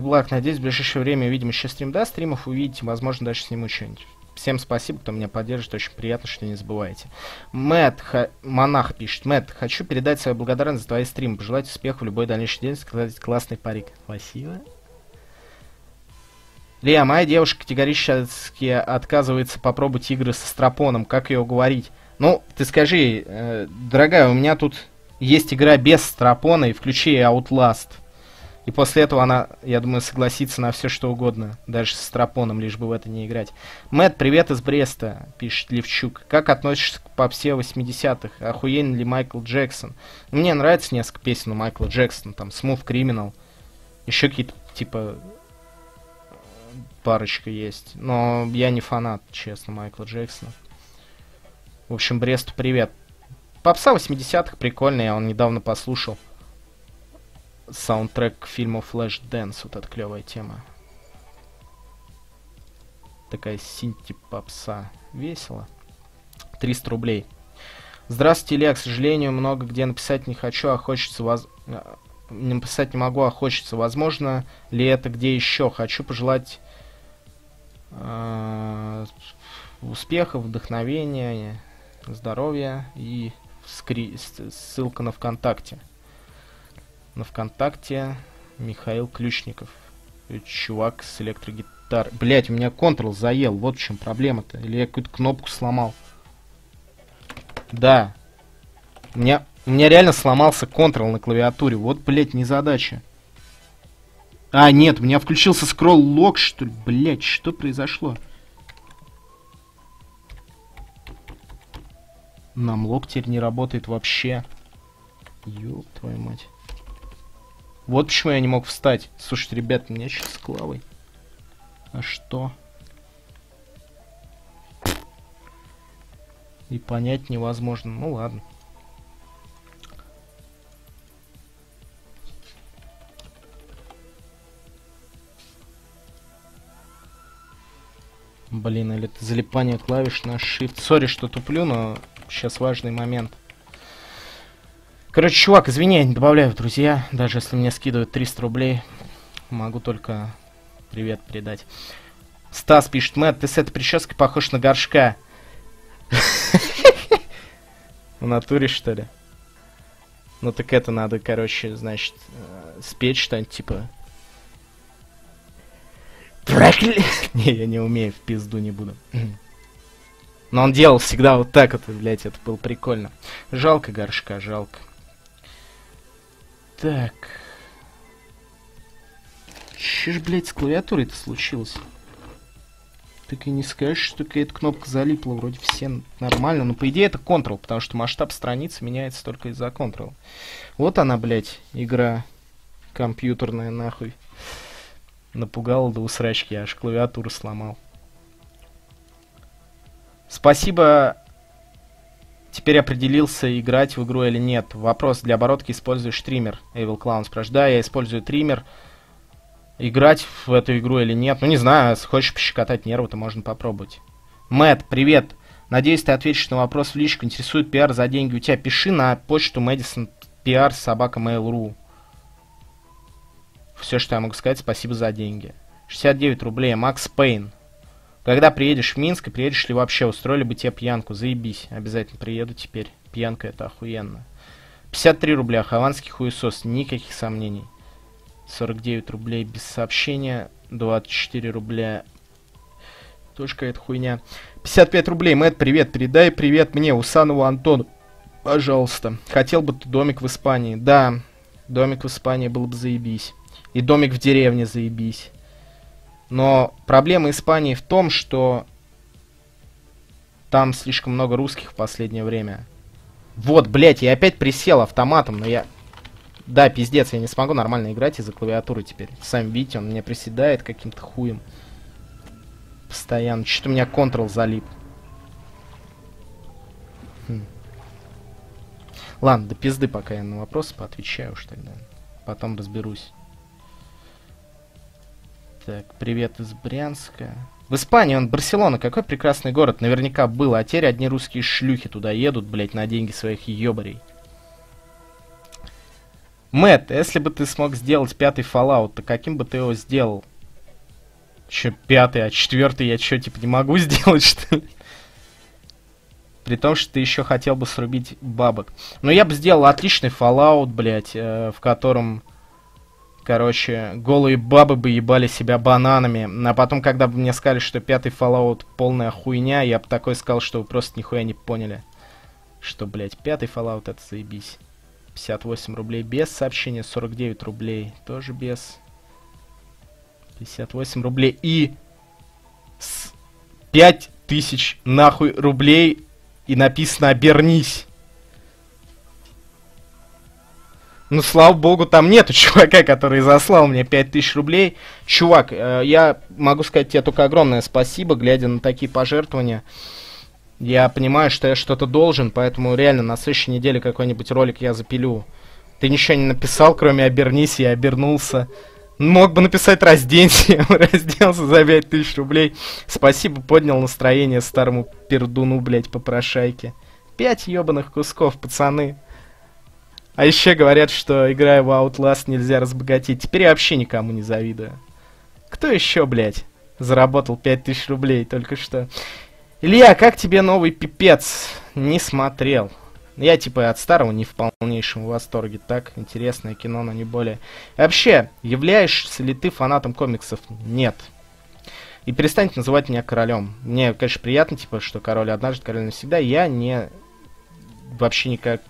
Благ, надеюсь, в ближайшее время увидим еще стрим. Да, стримов увидите, возможно, даже сниму что-нибудь. Всем спасибо, кто меня поддерживает, очень приятно, что не забывайте. Мэтт, ха... монах пишет. Мэтт, хочу передать свою благодарность за твои стримы, пожелать успеха в любой дальнейшей деятельности, сказать классный парик. Спасибо. Лея, моя девушка категорически отказывается попробовать игры со стропоном. Как ее уговорить? Ну, ты скажи, э, дорогая, у меня тут есть игра без стропона, и включи Outlast. И после этого она, я думаю, согласится на все что угодно, даже с стропоном, лишь бы в это не играть. Мэтт, привет из Бреста, пишет Левчук. Как относишься к попсе 80-х? Охуенный ли Майкл Джексон? Мне нравится несколько песен у Майкла Джексона, там, Smooth Criminal, еще какие-то, типа, парочка есть. Но я не фанат, честно, Майкла Джексона. В общем, Бресту привет. Попса 80-х прикольный, я он недавно послушал саундтрек к фильму Flash Dance, вот эта клевая тема. Такая синти-попса. Весело. 300 рублей. Здравствуйте, Илья. К сожалению, много где написать не хочу, а хочется воз... А, написать не могу, а хочется. Возможно ли это где еще? Хочу пожелать э, успехов, вдохновения, здоровья и скри... ссылка на ВКонтакте на ВКонтакте Михаил Ключников. Чувак с электрогитар. Блять, у меня Ctrl заел. Вот в чем проблема-то. Или я какую-то кнопку сломал. Да. У меня, у меня реально сломался Ctrl на клавиатуре. Вот, блять, незадача. А, нет, у меня включился скролл-лог, что ли? Блять, что произошло? Нам лог теперь не работает вообще. Ёб твою мать. Вот почему я не мог встать. Слушайте, ребят, меня сейчас с Клавой. А что? И понять невозможно. Ну ладно. Блин, или это залипание клавиш на Shift. Сори, что туплю, но сейчас важный момент. Короче, чувак, извини, я не добавляю друзья. Даже если мне скидывают 300 рублей, могу только привет передать. Стас пишет, Мэтт, ты с этой прической похож на горшка. В натуре, что ли? Ну так это надо, короче, значит, э, спеть что-нибудь типа... Прокля... Не, я не умею, в пизду не буду. Но он делал всегда вот так вот, блядь, это было прикольно. Жалко горшка, жалко. Так. Че ж, блядь, с клавиатурой-то случилось? Так и не скажешь, что какая-то кнопка залипла, вроде все нормально. Но по идее это Ctrl, потому что масштаб страницы меняется только из-за Ctrl. Вот она, блядь, игра компьютерная, нахуй. Напугала до усрачки, аж клавиатуру сломал. Спасибо Теперь определился, играть в игру или нет. Вопрос, для оборотки используешь триммер? Evil Clown спрашивает. Да, я использую триммер. Играть в эту игру или нет? Ну, не знаю, если хочешь пощекотать нервы, то можно попробовать. Мэтт, привет. Надеюсь, ты ответишь на вопрос в личку. Интересует пиар за деньги. У тебя пиши на почту Мэдисон пиар собака mail.ru. Все, что я могу сказать, спасибо за деньги. 69 рублей. Макс Пейн. Когда приедешь в Минск, и приедешь ли вообще, устроили бы тебе пьянку, заебись. Обязательно приеду теперь. Пьянка это охуенно. 53 рубля, хованский хуесос, никаких сомнений. 49 рублей без сообщения, 24 рубля. Тоже какая-то хуйня. 55 рублей, Мэтт, привет, передай привет мне, Усанову Антону. Пожалуйста. Хотел бы ты домик в Испании. Да, домик в Испании был бы заебись. И домик в деревне заебись. Но проблема Испании в том, что там слишком много русских в последнее время. Вот, блядь, я опять присел автоматом, но я... Да, пиздец, я не смогу нормально играть из-за клавиатуры теперь. Сами видите, он меня приседает каким-то хуем. Постоянно. Что-то у меня Ctrl залип. Хм. Ладно, до пизды пока я на вопросы поотвечаю уж тогда. Потом разберусь. Так, привет из Брянска. В Испании, он Барселона, какой прекрасный город, наверняка был, а теперь одни русские шлюхи туда едут, блять, на деньги своих ёбарей. Мэтт, если бы ты смог сделать пятый Fallout, то каким бы ты его сделал? Че пятый, а четвертый я что, типа не могу сделать, что ли? При том, что ты еще хотел бы срубить бабок. Но я бы сделал отличный Fallout, блядь, э, в котором, короче, голые бабы бы ебали себя бананами. А потом, когда бы мне сказали, что пятый Fallout полная хуйня, я бы такой сказал, что вы просто нихуя не поняли. Что, блядь, пятый Fallout это заебись. 58 рублей без сообщения, 49 рублей тоже без. 58 рублей и... 5000 нахуй рублей и написано «Обернись». Ну, слава богу, там нету чувака, который заслал мне 5000 рублей. Чувак, э, я могу сказать тебе только огромное спасибо, глядя на такие пожертвования. Я понимаю, что я что-то должен, поэтому реально на следующей неделе какой-нибудь ролик я запилю. Ты ничего не написал, кроме «Обернись», я обернулся. Мог бы написать «Разденься», разделся за 5000 рублей. Спасибо, поднял настроение старому пердуну, блять, попрошайке. Пять ебаных кусков, пацаны. А еще говорят, что играя в Outlast нельзя разбогатеть. Теперь я вообще никому не завидую. Кто еще, блядь, заработал 5000 рублей только что? Илья, как тебе новый пипец? Не смотрел. Я, типа, от старого не в полнейшем восторге. Так, интересное кино, но не более. И вообще, являешься ли ты фанатом комиксов? Нет. И перестаньте называть меня королем. Мне, конечно, приятно, типа, что король однажды, король навсегда. Я не... Вообще никак...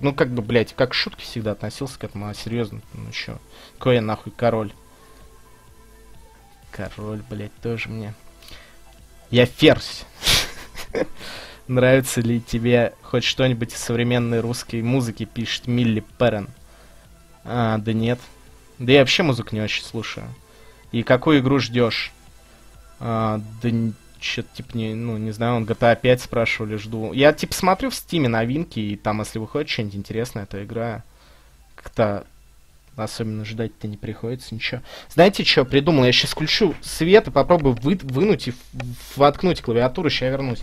Ну, как бы, блядь, как шутки всегда относился к этому, а серьезно, ну что? Какой я нахуй король? Король, блядь, тоже мне. Я ферзь. Нравится ли тебе хоть что-нибудь из современной русской музыки, пишет Милли Перрен. А, да нет. Да я вообще музыку не очень слушаю. И какую игру ждешь? А, да что-то типа не, ну, не знаю, он GTA 5 спрашивали, жду. Я типа смотрю в стиме новинки, и там, если выходит что-нибудь интересное, то играю. Как-то особенно ждать-то не приходится, ничего. Знаете, что придумал? Я сейчас включу свет и попробую вы, вынуть и воткнуть клавиатуру, сейчас я вернусь.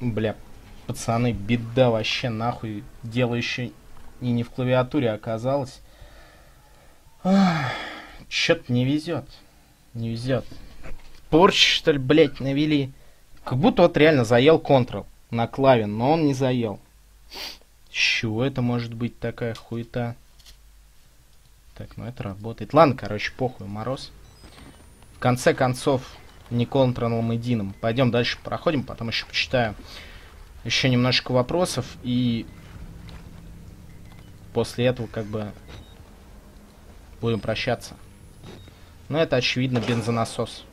Бля, пацаны, беда вообще, нахуй. Дело еще и не в клавиатуре оказалось. Чё-то не везет. Не везет. Порч, что ли, блять, навели. Как будто вот реально заел Ctrl на клаве, но он не заел. С чего это может быть такая хуета? Так, ну это работает. Ладно, короче, похуй, мороз. В конце концов, Николом Транламедином. Пойдем дальше проходим, потом еще почитаю еще немножко вопросов и после этого как бы будем прощаться. Но это очевидно бензонасос.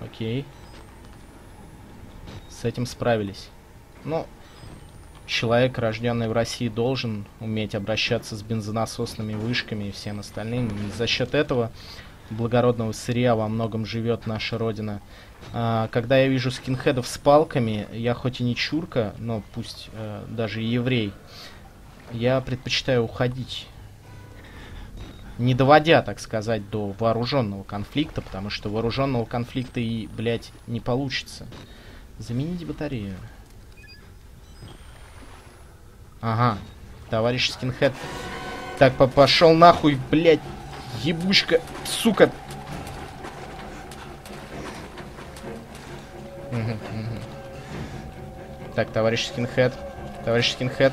Окей. С этим справились. Ну, человек, рожденный в России, должен уметь обращаться с бензонасосными вышками и всем остальным. И за счет этого благородного сырья во многом живет наша родина. А, когда я вижу скинхедов с палками, я хоть и не чурка, но пусть э, даже и еврей, я предпочитаю уходить. Не доводя, так сказать, до вооруженного конфликта, потому что вооруженного конфликта и, блядь, не получится. Заменить батарею. Ага, товарищ скинхед. Так, пошел нахуй, блядь, ебучка, сука. Так, товарищ скинхед. Товарищ скинхед.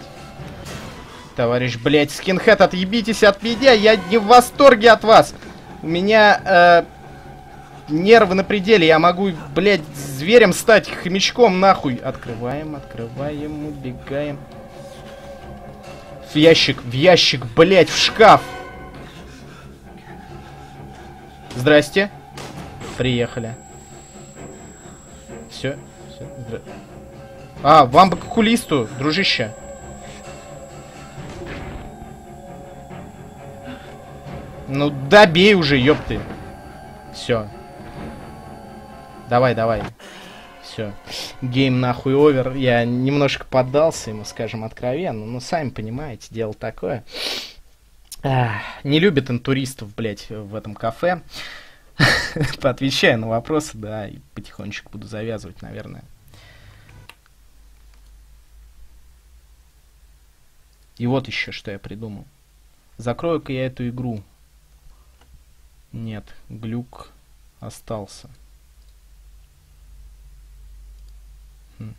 Товарищ, блядь, скинхед, отъебитесь от меня, я не в восторге от вас. У меня э, нервы на пределе, я могу, блядь, зверем стать, хомячком нахуй. Открываем, открываем, убегаем. В ящик, в ящик, блядь, в шкаф. Здрасте. Приехали. Все. все. А, вам бы к окулисту, дружище. Ну, добей уже, ёпты. Все. Давай, давай. Все. Гейм нахуй овер. Я немножко поддался ему, скажем, откровенно. Ну, сами понимаете, дело такое. Не любит он туристов, блядь, в этом кафе. Поотвечаю на вопросы, да, и потихонечку буду завязывать, наверное. И вот еще, что я придумал. Закрою-ка я эту игру. Нет, глюк остался. Хм.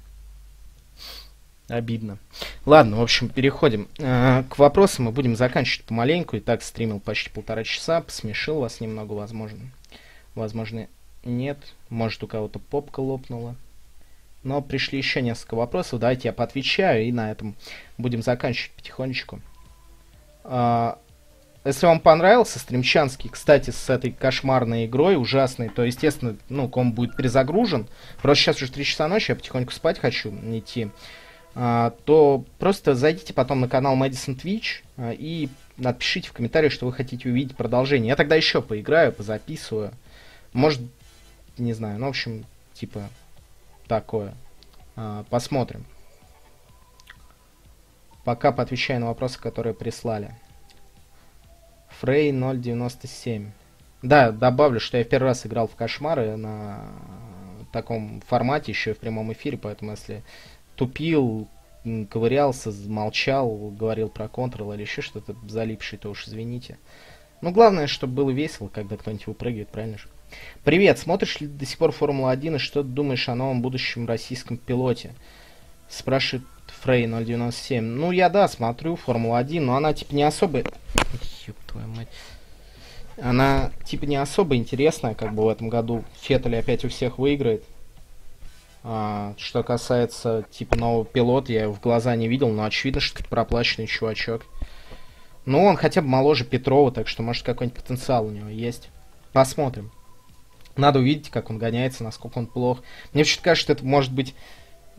Обидно. Ладно, в общем, переходим э, к вопросам. Мы будем заканчивать помаленьку. И так стримил почти полтора часа. Посмешил вас немного, возможно. Возможно, нет. Может, у кого-то попка лопнула. Но пришли еще несколько вопросов. Давайте я поотвечаю. И на этом будем заканчивать потихонечку. Э, если вам понравился стримчанский, кстати, с этой кошмарной игрой, ужасной, то, естественно, ну, ком будет перезагружен. Просто сейчас уже 3 часа ночи, я потихоньку спать хочу идти. А, то просто зайдите потом на канал Madison Twitch а, и напишите в комментариях, что вы хотите увидеть продолжение. Я тогда еще поиграю, позаписываю. Может, не знаю, ну, в общем, типа, такое. А, посмотрим. Пока поотвечаю на вопросы, которые прислали. Фрей 0.97. Да, добавлю, что я в первый раз играл в кошмары на таком формате, еще и в прямом эфире, поэтому если тупил, ковырялся, молчал, говорил про контрол или еще что-то залипший, то уж извините. Ну, главное, чтобы было весело, когда кто-нибудь выпрыгивает, правильно же? Привет, смотришь ли до сих пор Формула-1 и что ты думаешь о новом будущем российском пилоте? Спрашивает Фрей 097. Ну, я, да, смотрю Формула-1, но она, типа, не особо... Ёб твою мать. Она, типа, не особо интересная, как бы в этом году. Феттель опять у всех выиграет. А, что касается, типа, нового пилота, я его в глаза не видел, но очевидно, что это проплаченный чувачок. Ну, он хотя бы моложе Петрова, так что, может, какой-нибудь потенциал у него есть. Посмотрим. Надо увидеть, как он гоняется, насколько он плох. Мне вообще кажется, что это может быть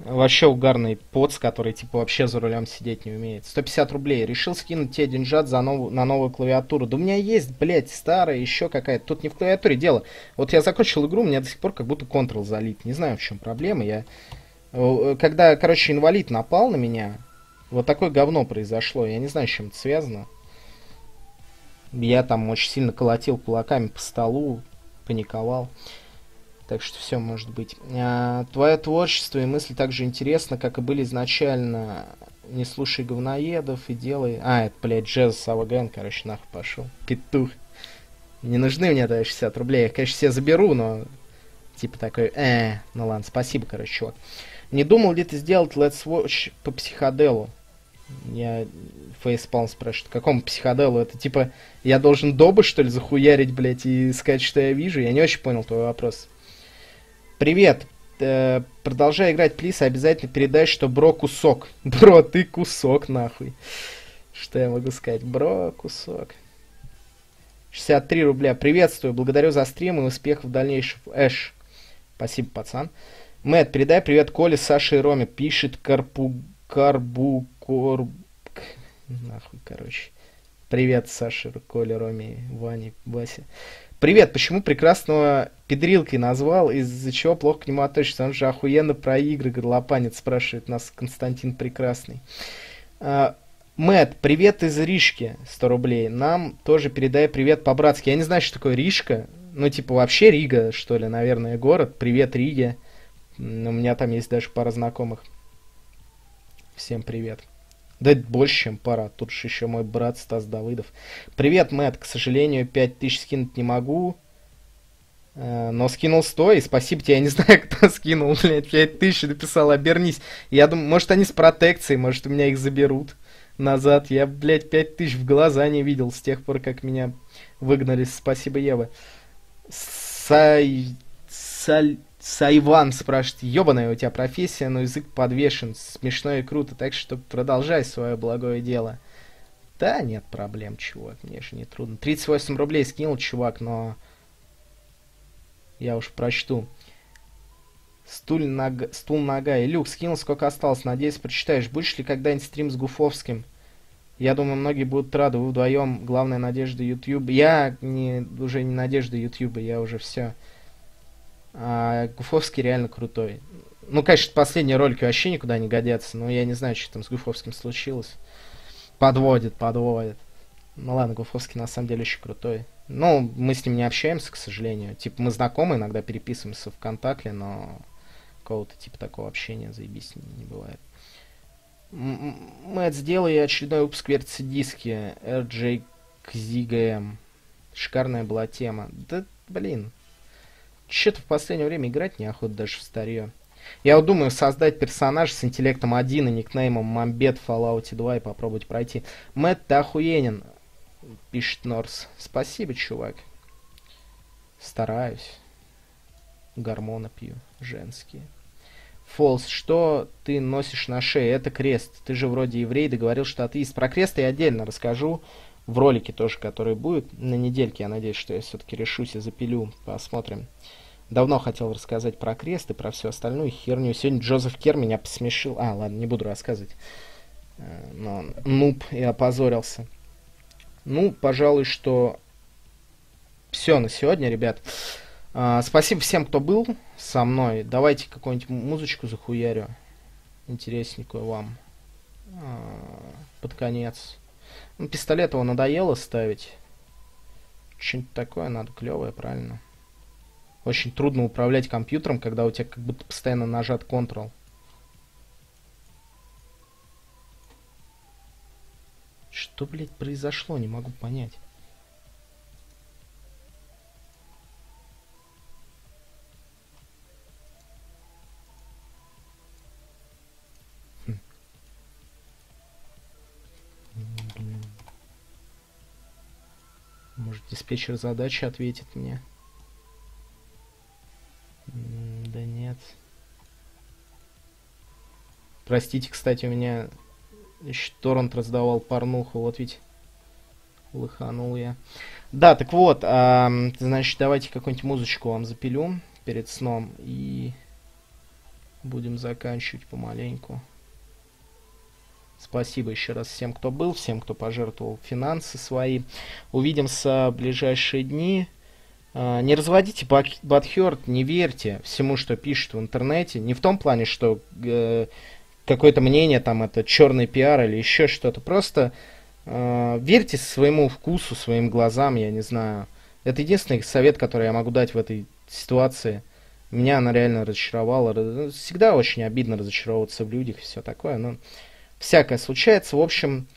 Вообще угарный поц, который типа вообще за рулем сидеть не умеет. 150 рублей. Решил скинуть тебе деньжат за новую, на новую клавиатуру. Да у меня есть, блядь, старая, еще какая-то. Тут не в клавиатуре дело. Вот я закончил игру, у меня до сих пор как будто Ctrl залит. Не знаю, в чем проблема. Я... Э, когда, короче, инвалид напал на меня, вот такое говно произошло. Я не знаю, с чем это связано. Я там очень сильно колотил кулаками по столу, паниковал. Так что все может быть. А, твое творчество и мысли так же интересно, как и были изначально. Не слушай говноедов и делай... А, это, блядь, Джез Саваген, короче, нахуй пошел. Петух. Не нужны мне даже 60 рублей. Я, конечно, все заберу, но... Типа такой, э, ну ладно, спасибо, короче, чувак. Не думал ли ты сделать Let's Watch по психоделу? Я фейспалм спрашивает, какому психоделу? Это типа, я должен добы, что ли, захуярить, блядь, и сказать, что я вижу? Я не очень понял твой вопрос. Привет. Э, продолжай играть, плиз, обязательно передай, что бро кусок. Бро, ты кусок, нахуй. Что я могу сказать? Бро, кусок. 63 рубля. Приветствую, благодарю за стрим и успехов в дальнейшем. Эш. Спасибо, пацан. Мэт, передай привет Коле, Саше и Роме. Пишет Карпу... Карбу... Корб... Нахуй, короче. Привет, Саше, Коле, Роме, Ване, Васе. Привет, почему прекрасного педрилкой назвал, из-за чего плохо к нему относишься? Он же охуенно про игры горлопанец, спрашивает нас Константин Прекрасный. А, привет из Ришки, 100 рублей. Нам тоже передай привет по-братски. Я не знаю, что такое Ришка. Ну, типа, вообще Рига, что ли, наверное, город. Привет, Риге. У меня там есть даже пара знакомых. Всем привет. Да больше, чем пара. Тут же еще мой брат Стас Давыдов. Привет, Мэтт. К сожалению, 5000 скинуть не могу. Э, но скинул 100, и спасибо тебе, я не знаю, кто скинул, блядь, 5000, написал, обернись. Я думаю, может, они с протекцией, может, у меня их заберут назад. Я, блядь, 5000 в глаза не видел с тех пор, как меня выгнали. Спасибо, Ева. Сай... Саль... Сайван спрашивает, ебаная у тебя профессия, но язык подвешен, смешно и круто, так что продолжай свое благое дело. Да, нет проблем, чувак, мне же не трудно. 38 рублей скинул, чувак, но я уж прочту. Стуль нога, стул нога. И Люк скинул, сколько осталось. Надеюсь, прочитаешь. Будешь ли когда-нибудь стрим с Гуфовским? Я думаю, многие будут рады. Вы вдвоем. Главная надежда YouTube. Я не, уже не надежда YouTube, я уже все. А Гуфовский реально крутой. Ну, конечно, последние ролики вообще никуда не годятся, но я не знаю, что там с Гуфовским случилось. Подводит, подводит. Ну ладно, Гуфовский на самом деле очень крутой. Ну, мы с ним не общаемся, к сожалению. Типа, мы знакомы, иногда переписываемся в ВКонтакте, но какого-то типа такого общения заебись не, бывает. Мэтт, сделай очередной выпуск версии диски RJXZGM. Шикарная была тема. Да, блин, что-то в последнее время играть неохота даже в старье. Я вот думаю создать персонаж с интеллектом 1 и никнеймом Мамбет в Fallout 2 и попробовать пройти. Мэтт, ты охуенен, пишет Норс. Спасибо, чувак. Стараюсь. Гормоны пью, женские. Фолс, что ты носишь на шее? Это крест. Ты же вроде еврей, договорил, что атеист. Про крест я отдельно расскажу в ролике тоже, который будет на недельке. Я надеюсь, что я все-таки решусь и запилю. Посмотрим. Давно хотел рассказать про крест и про всю остальную херню. Сегодня Джозеф Кер меня посмешил. А, ладно, не буду рассказывать. Э, но нуб и опозорился. Ну, пожалуй, что все на сегодня, ребят. А, спасибо всем, кто был со мной. Давайте какую-нибудь музычку захуярю. Интересненькую вам. А, под конец. Ну, пистолет его надоело ставить. Что-нибудь такое надо клевое, правильно. Очень трудно управлять компьютером, когда у тебя как будто постоянно нажат Ctrl. Что, блядь, произошло? Не могу понять. Хм. Может, диспетчер задачи ответит мне. Да нет. Простите, кстати, у меня торрент раздавал порнуху, вот ведь лыханул я. Да, так вот, а, значит, давайте какую-нибудь музычку вам запилю перед сном и будем заканчивать помаленьку. Спасибо еще раз всем, кто был, всем, кто пожертвовал финансы свои. Увидимся в ближайшие дни. А, не разводите Батхерт, не верьте всему, что пишут в интернете. Не в том плане, что э, какое-то мнение там это черный пиар или еще что-то. Просто э, верьте своему вкусу, своим глазам, я не знаю. Это единственный совет, который я могу дать в этой ситуации. Меня она реально разочаровала. Всегда очень обидно разочаровываться в людях и все такое. Но всякое случается. В общем,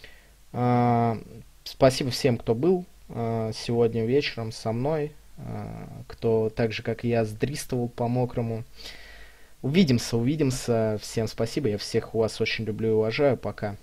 э, спасибо всем, кто был э, сегодня вечером со мной. А, кто так же, как и я, сдристывал по-мокрому. Увидимся, увидимся. Всем спасибо. Я всех вас очень люблю и уважаю. Пока.